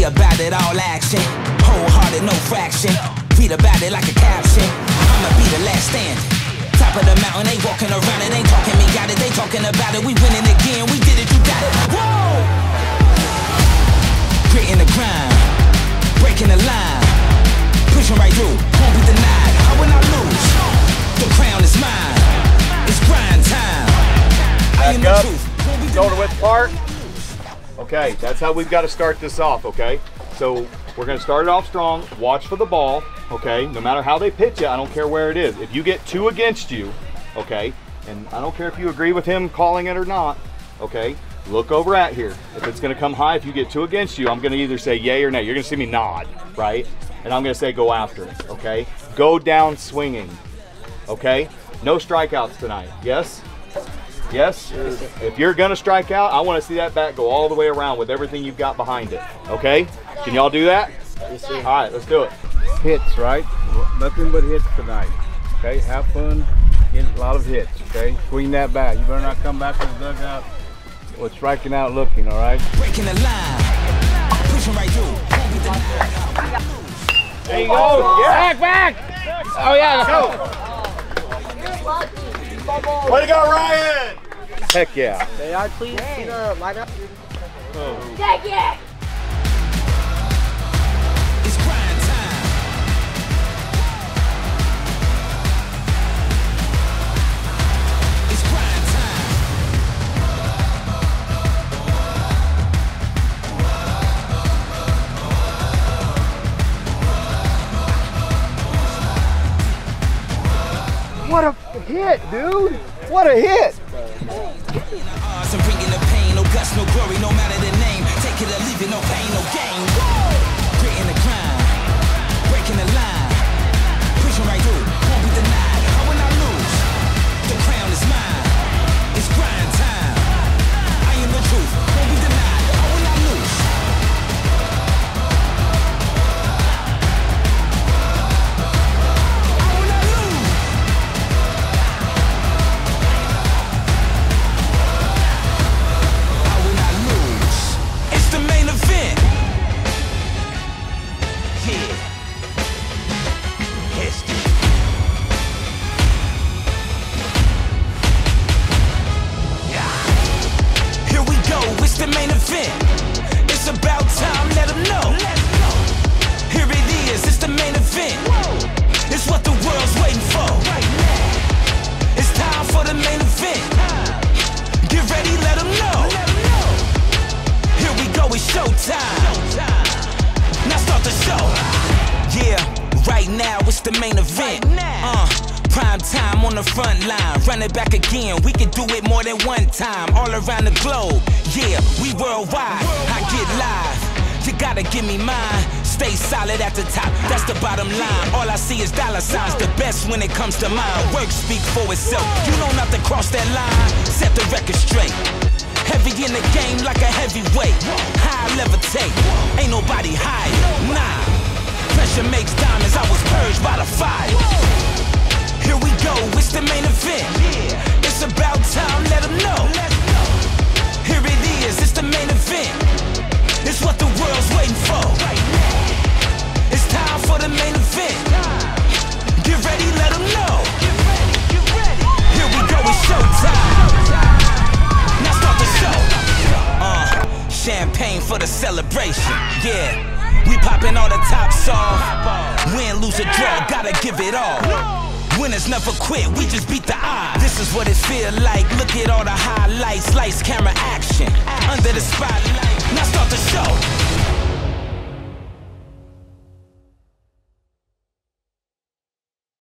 Be about it all action. Wholehearted, no fraction. Read about it like a caption. I'ma be the last stand. Top of the mountain, they walking around it, ain't talking me got it, they talking about it. We winning again, we did it, you got it. Whoa! Grit in the grind, breaking the line, pushing right through, won't be denied. I will not lose. The crown is mine. It's grind time. I am up. the truth. Shoulder width apart. Okay, that's how we've got to start this off, okay? So we're gonna start it off strong. Watch for the ball, okay? No matter how they pitch it, I don't care where it is. If you get two against you, okay, and I don't care if you agree with him calling it or not, okay? Look over at here. If it's gonna come high, if you get two against you, I'm gonna either say yay or nay. You're gonna see me nod, right? And I'm gonna say go after it, okay? Go down swinging, okay? No strikeouts tonight, yes? Yes? If you're gonna strike out, I wanna see that bat go all the way around with everything you've got behind it, okay? Can y'all do that? Yes, sir. All right, let's do it. hits, right? Nothing but hits tonight. Okay, have fun, get a lot of hits. Okay, swing that bat. You better not come back to the dugout or striking out looking. All right. Breaking the line, pushing right through, won't be denied. There you go. Yeah. Back, back. Oh yeah. Let's go. Way to go, Ryan. Heck yeah. May I please see the lineup? Take it! What a hit, dude. What a hit. Bringing the pain, no guts, no glory, no matter the name. Take it or leave it, no pain, no gain. It's showtime. Now start the show. Yeah, right now it's the main event. Uh, prime time on the front line. Run it back again. We can do it more than one time. All around the globe. Yeah, we worldwide. I get live. You gotta give me mine. Stay solid at the top, that's the bottom line. All I see is dollar signs, the best when it comes to mine. Work speak for itself. You know not to cross that line. Set the record straight. Heavy in the game like a heavyweight. High levitate. Ain't nobody higher. Nah. Pressure makes diamonds. I was purged by the fire. Here we go. It's the main event. For the celebration. Yeah, we popping all the tops off. Win, lose or draw, gotta give it all. Winners never quit, we just beat the odds. This is what it feel like. Look at all the highlights, lights, camera, action.